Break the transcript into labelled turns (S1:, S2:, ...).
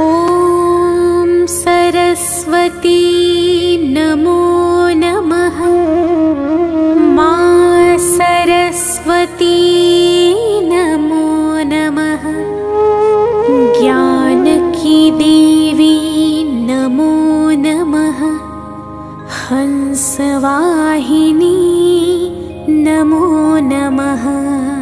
S1: ॐ सरस्वती नमो नमः। मा सरस्वती नमो नमः। ज्ञानकी देवी नमो नमः। हंसवाहिनी नमो नमः।